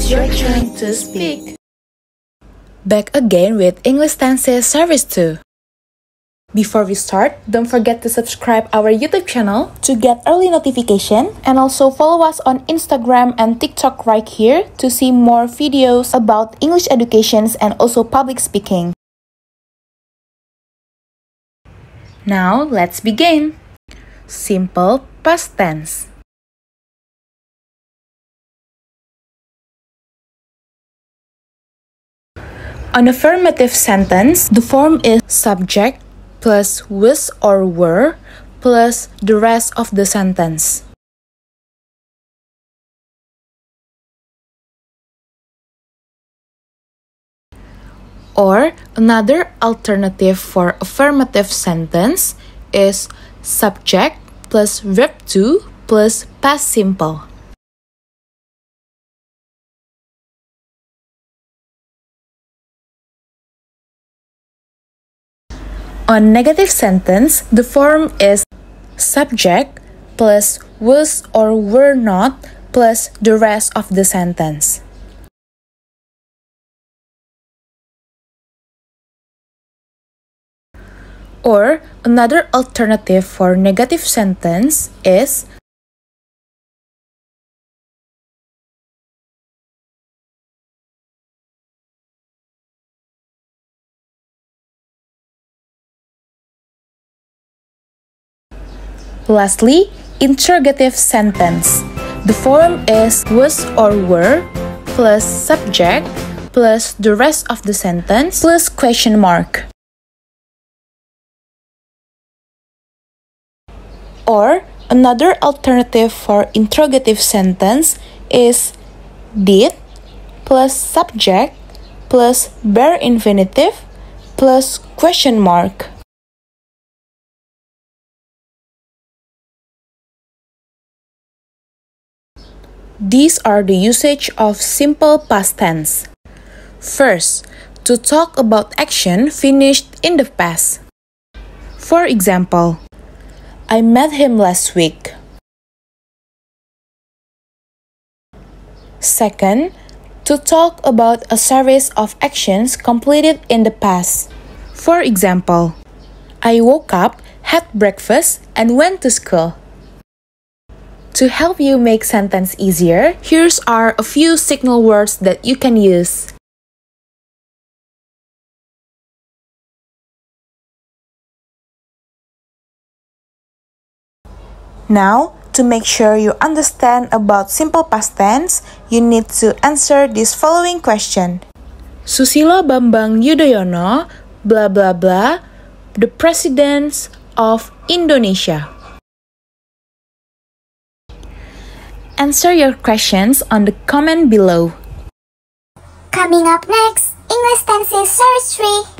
it's your turn to speak. Back again with English Tenses Series 2. Before we start, don't forget to subscribe our YouTube channel to get early notification and also follow us on Instagram and TikTok right here to see more videos about English educations and also public speaking. Now, let's begin. Simple past tense. An affirmative sentence, the form is subject plus was or were plus the rest of the sentence. Or another alternative for affirmative sentence is subject plus verb 2 plus past simple. On negative sentence, the form is subject plus was or were not plus the rest of the sentence. Or another alternative for negative sentence is Lastly, interrogative sentence. The form is was or were plus subject plus the rest of the sentence plus question mark. Or another alternative for interrogative sentence is did plus subject plus bare infinitive plus question mark. These are the usage of simple past tense. First, to talk about action finished in the past. For example, I met him last week. Second, to talk about a series of actions completed in the past. For example, I woke up, had breakfast, and went to school. To help you make sentence easier, here's are a few signal words that you can use. Now, to make sure you understand about simple past tense, you need to answer this following question. Susilo Bambang Yudhoyono, blah blah blah, the president of Indonesia. Answer your questions on the comment below. Coming up next, English Tenses Series 3.